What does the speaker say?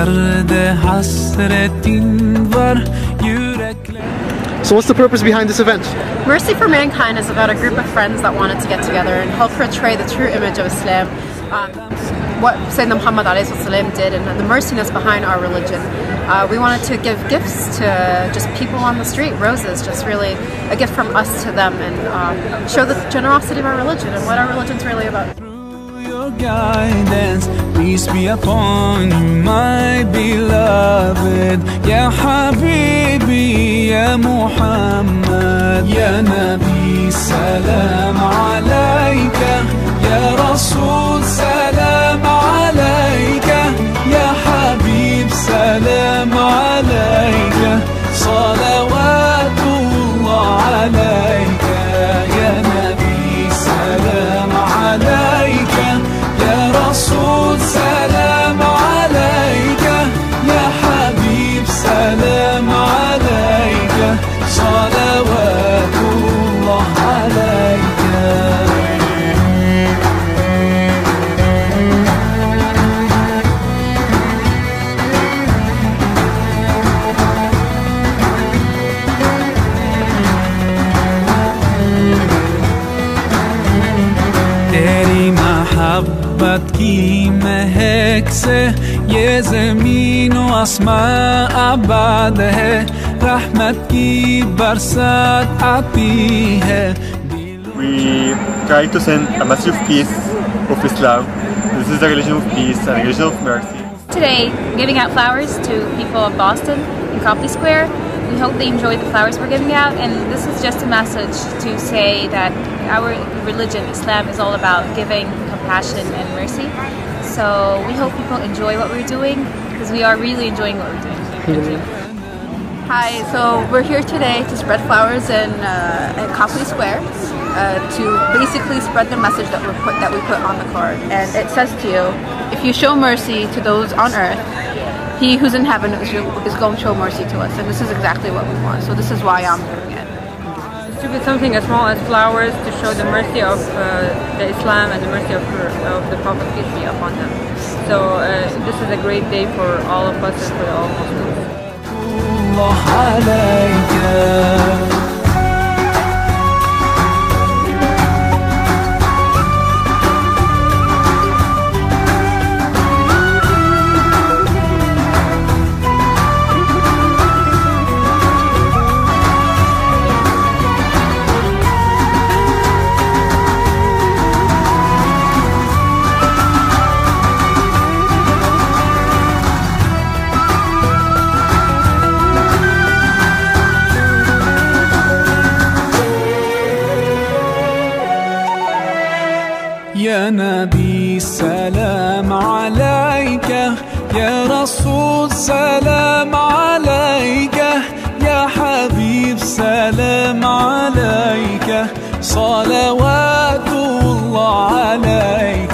Yerde hasretin var So what's the purpose behind this event? Mercy for Mankind is about a group of friends that wanted to get together and help portray the true image of Islam, um, what Sayyidina Muhammad did and the merciness behind our religion. Uh, we wanted to give gifts to just people on the street, roses, just really a gift from us to them and um, show the generosity of our religion and what our religion's really about. Your guidance peace be upon you my beloved يا حبيبي يا محمد يا نبي سلام عليك يا رسول سلام मोहब्बत की महक से ये जमीन व आसमां आबाद है रहमत की बरसात आती है we try to send a message of peace of Islam. This is a religion of peace and a religion of mercy. Today, giving out flowers to people of Boston in Copley Square. We hope they enjoy the flowers we're giving out, and this is just a message to say that our religion, Islam, is all about giving compassion and mercy. So we hope people enjoy what we're doing because we are really enjoying what we're doing. Hi, so we're here today to spread flowers in, uh, in Copley Square uh, to basically spread the message that we put that we put on the card, and it says to you, if you show mercy to those on earth, He who's in heaven is, is going to show mercy to us, and this is exactly what we want. So this is why I'm doing it. Distribute something as small as flowers to show the mercy of uh, the Islam and the mercy of, of the Prophet peace be upon him. So uh, this is a great day for all of us and for all Muslims. يا رسول سلام عليك يا حبيب سلام عليك صلوات الله عليك.